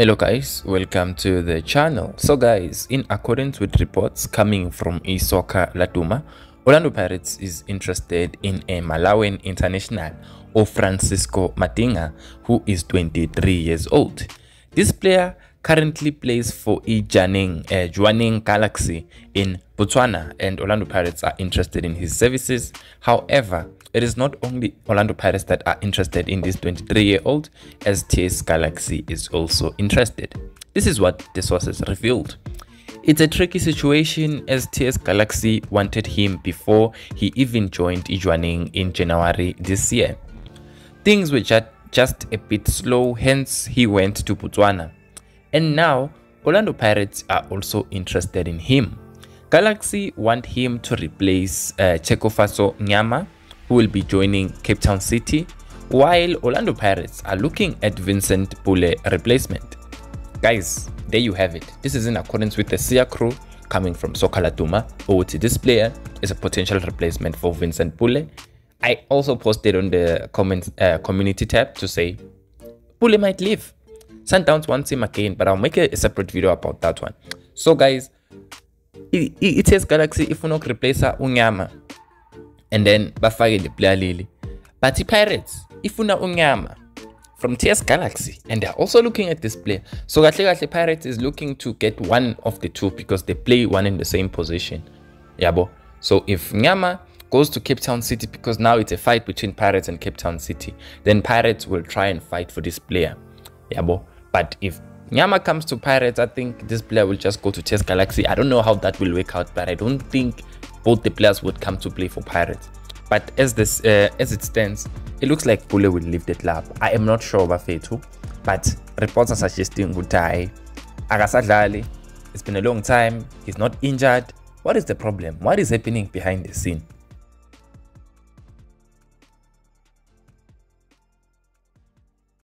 hello guys welcome to the channel so guys in accordance with reports coming from isoka laduma orlando pirates is interested in a malawian international or francisco madinga who is 23 years old this player currently plays for Ijaning, uh, Jwaneng Galaxy in Botswana and Orlando Pirates are interested in his services. However, it is not only Orlando Pirates that are interested in this 23-year-old, as TS Galaxy is also interested. This is what the sources revealed. It's a tricky situation as TS Galaxy wanted him before he even joined Ijwaneng in January this year. Things were just a bit slow, hence he went to Botswana. And now, Orlando Pirates are also interested in him. Galaxy want him to replace uh, Chekofaso Nyama, who will be joining Cape Town City, while Orlando Pirates are looking at Vincent Pule replacement. Guys, there you have it. This is in accordance with the SIA crew coming from Soccer Laduma. OT this player is a potential replacement for Vincent Pule. I also posted on the comment uh, community tab to say Pule might leave. Sundowns wants him again, but I'll make a, a separate video about that one. So guys, it, it, it says Galaxy if you not replace Unyama and then bafake the player lily but i-pirates ifuna unyama from TS Galaxy and they're also looking at this player. So kahle kahle Pirates is looking to get one of the two because they play one in the same position. Yabo. So if Nyama goes to Cape Town City because now it's a fight between Pirates and Cape Town City, then Pirates will try and fight for this player. Yabo. But if Nyama comes to Pirates, I think this player will just go to TS Galaxy. I don't know how that will work out, but I don't think both the players would come to play for Pirates. But as this uh, as it stands, it looks like Pule will leave the club. I am not sure about Fetu, but reports are suggesting Gutai. Agasadlali, it's been a long time. He's not injured. What is the problem? What is happening behind the scene?